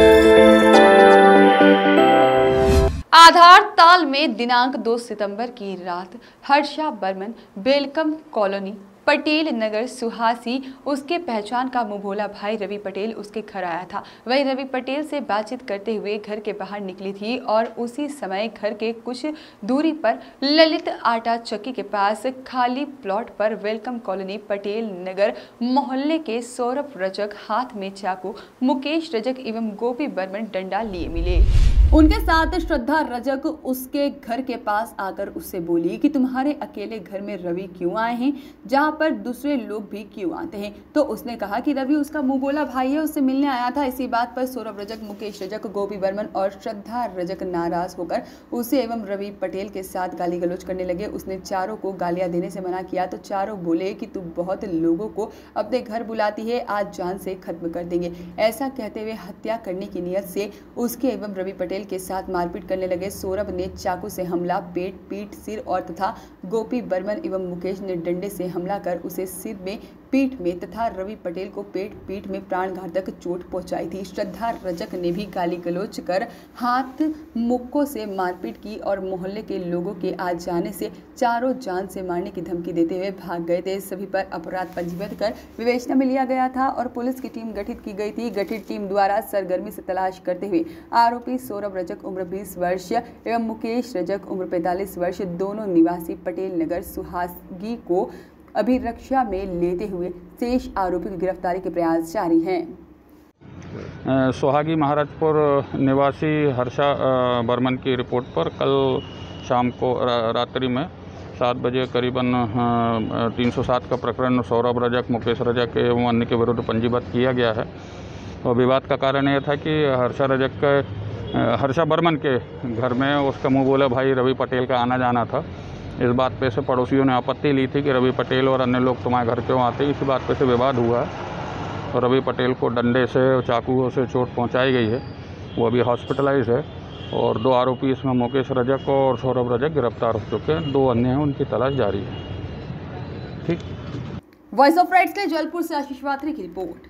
Thank you. ताल में दिनांक 2 सितंबर की रात हर्षा बर्मन, बेलकम कॉलोनी, पटेल नगर सुहासी, उसके पहचान का मुभोला भाई रवि पटेल उसके घर आया था। वही रवि पटेल से बातचीत करते हुए घर के बाहर निकली थी और उसी समय घर के कुछ दूरी पर ललित आटा चक्की के पास खाली प्लॉट पर वेलकम कॉलोनी, पटेल नगर मोहल्ले के सौरभ रजक हाथ में चाकू, मुकेश रजक एवं गोपी बर्मन डंडा लिए मिले। उनके साथ श्रद्धा रजक उसके घर के पास आकर उससे बोली कि तुम्हारे अकेले घर में रवि क्यों आए हैं? जहाँ पर दूसरे लोग भी क्यों आते हैं? तो उसने कहा कि रवि उसका मुँह बोला भाई है, उससे मिलने आया था। इसी बात पर सौरभ रजक, मुकेश रजक, गोपी बर्मन और श्रद्धा रजक नाराज़ होकर उसे एवं रवि पटेल के साथ गाली गलोच करने लगे। उसने चारों को गालियाँ देने से मना किया। तो चारों बोले कि तू बहुत लोगों को अपने घर बुलाती है, आज जान से खत्म कर देंगे। ऐसा कहते हुए हत्या करने की नीयत से उसके एवं रवि पटेल पटेल के साथ मारपीट करने लगे। सौरभ ने चाकू से हमला, पेट, पीठ, सिर और तथा गोपी, बर्मन एवं मुकेश ने डंडे से हमला कर उसे सिर में, पीठ में तथा रवि पटेल को पेट, पीठ में प्राण घातक चोट पहुंचाई थी। श्रद्धा रजक ने भी गाली गलोच कर हाथ मुक्कों से मारपीट की और मोहल्ले के लोगों के आ जाने से चारों जान से मारने की धमकी देते हुए भाग गए थे। सभी पर अपराध पंजीबद्ध कर विवेचना में लिया गया था और पुलिस की टीम गठित की गई थी। गठित टीम द्वारा सरगर्मी से तलाश करते हुए आरोपी सौरभ रजक उम्र 20 वर्ष एवं मुकेश, रजक उम्र 45 वर्ष, दोनों निवासी पटेल नगर सुहासगी को अभिरक्षा में लेते हुए शेष आरोपी की गिरफ्तारी के प्रयास जारी हैं। सुहागी महाराजपुर निवासी हर्षा बर्मन की रिपोर्ट पर कल शाम को रात्रि में सात बजे करीबन तीन सौ सात का प्रकरण सौरभ रजक, मुकेश रजक एवं अन्य के विरुद्ध पंजीबद्ध किया गया है। और विवाद का कारण यह था कि हर्षा रजक के हर्षा बर्मन के घर में उसका मुँह बोला, भाई, रवि पटेल का आना जाना था। इस बात पे से पड़ोसियों ने आपत्ति ली थी कि रवि पटेल और अन्य लोग तुम्हारे घर क्यों आते। इसी बात पे से विवाद हुआ और रवि पटेल को डंडे से, चाकुओं से चोट पहुंचाई गई है। वो अभी हॉस्पिटलाइज है और दो आरोपी इसमें मुकेश रजक और सौरभ रजक गिरफ़्तार हो चुके हैं। दो अन्य हैं, उनकी तलाश जारी है। ठीक? वॉइस ऑफ़ राइट्स के जलपुर से आशीष वात्री की रिपोर्ट।